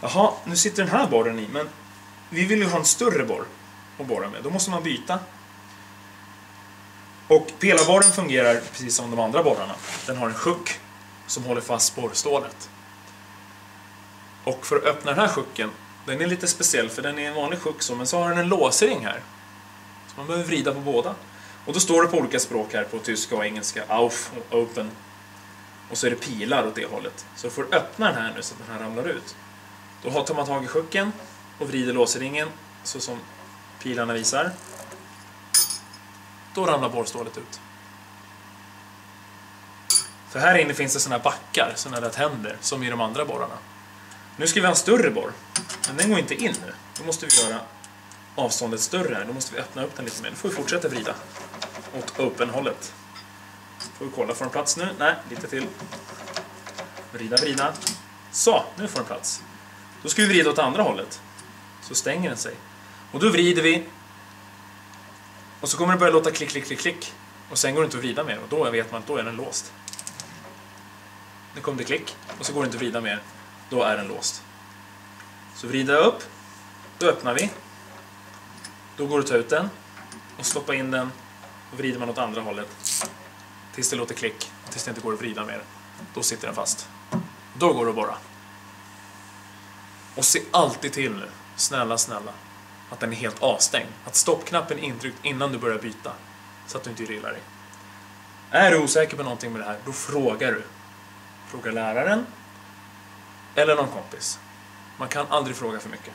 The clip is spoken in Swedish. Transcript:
Jaha, nu sitter den här borren i, men vi vill ju ha en större borr att borra med. Då måste man byta. Och pelarborren fungerar precis som de andra borrarna. Den har en sjuck som håller fast borrstålet. Och för att öppna den här sjucken, den är lite speciell för den är en vanlig sjuck så, men så har den en låsring här. Så man behöver vrida på båda. Och då står det på olika språk här, på tyska och engelska, auf och open. Och så är det pilar åt det hållet. Så för att öppna den här nu så att den här ramlar ut. Då tar man tag i sjucken och vrider låsringen så som pilarna visar. Då ramlar borrstålet ut. För här inne finns det sådana här backar, sådana där tänder, som i de andra borrarna. Nu ska vi ha en större borr, men den går inte in nu. Då måste vi göra avståndet större här. Då måste vi öppna upp den lite mer. Då får vi fortsätta vrida åt open-hållet. Får vi kolla, får den plats nu? Nej, lite till. Vrida, vrida. Så, nu får den plats. Då ska vi vrida åt andra hållet. Så stänger den sig. Och då vrider vi. Och så kommer det börja låta klick, klick, klick, klick. Och sen går det inte att vrida mer och då vet man att då är den låst. Nu kom det klick och så går det inte att vrida mer. Då är den låst. Så vrider jag upp. Då öppnar vi. Då går det att ta ut den och stoppa in den och vrider man åt andra hållet. Tills det låter klick tills det inte går att vrida mer. Då sitter den fast. Då går det att borra. Och se alltid till nu, snälla, snälla, att den är helt avstängd. Att stoppknappen är intryckt innan du börjar byta. Så att du inte rillar dig. Är du osäker på någonting med det här, då frågar du. Fråga läraren eller någon kompis. Man kan aldrig fråga för mycket.